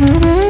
Mm-hmm.